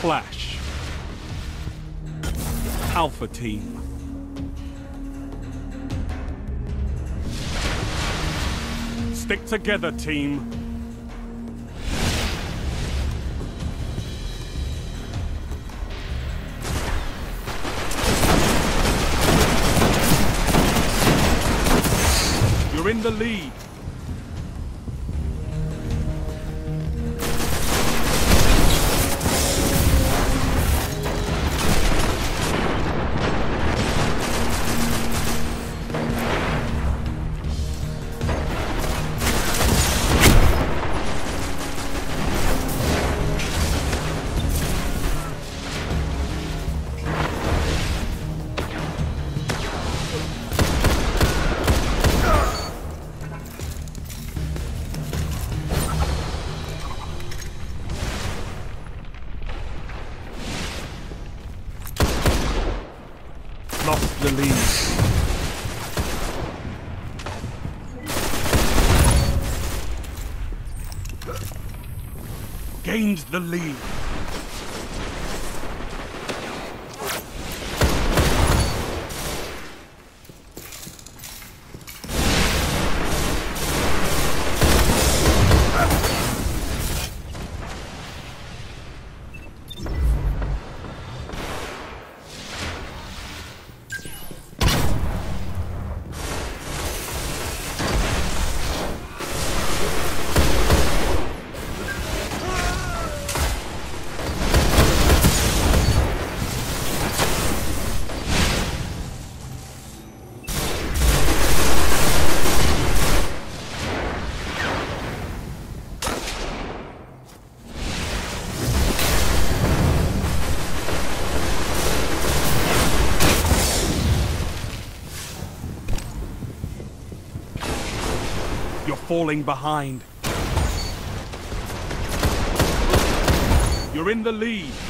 Clash. Alpha Team. Stick together, team. You're in the lead. Gained the lead. You're falling behind. You're in the lead.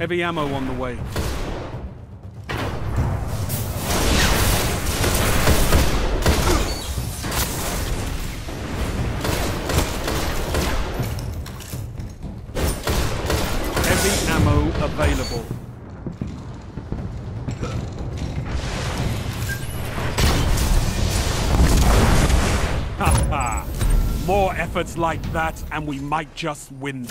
Heavy ammo on the way. Heavy ammo available. Ha ha! More efforts like that and we might just win.